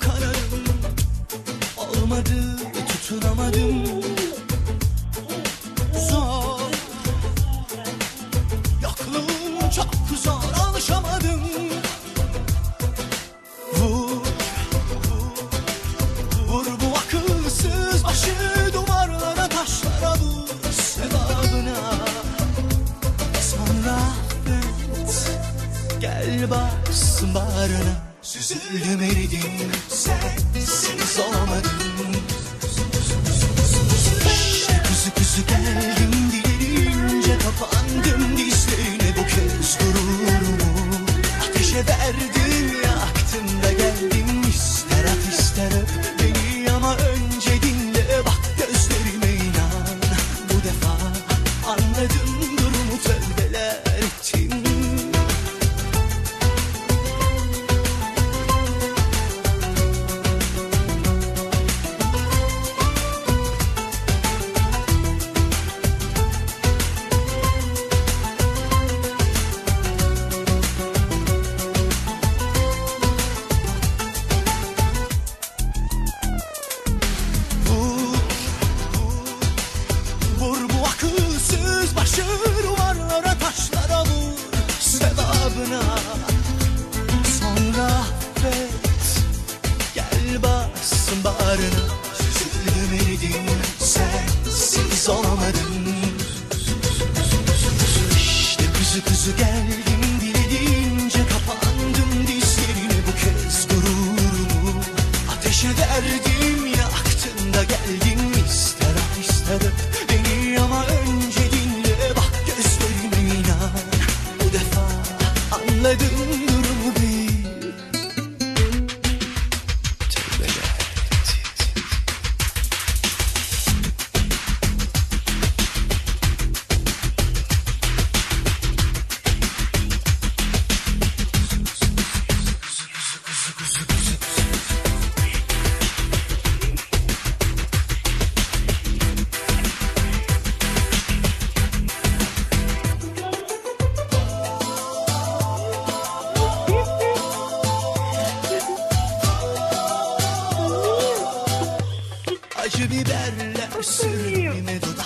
Kanadım Olmadı tutunamadım Zor Yokluğun çok zor alışamadım Vur Vur bu akılsız başı duvarlara taşlara vur Sevabına Sonra Gel baksın bağrına Süzüldüm eridim Sensiz olamadım İşte kuzu kuzu geldim dilince Kapandım dizlerine bu kez gururumu Ateşe verdim sevabına Sonra affet. Gel bassın bağrına. Süzüldüm eridim sensiz olamadım İşte kuzu kuzu geldim dilediğince kapandım dizlerine bu kez gururumu Ateşe verdim yaktın da geldim ister ister öp anladım Brasil.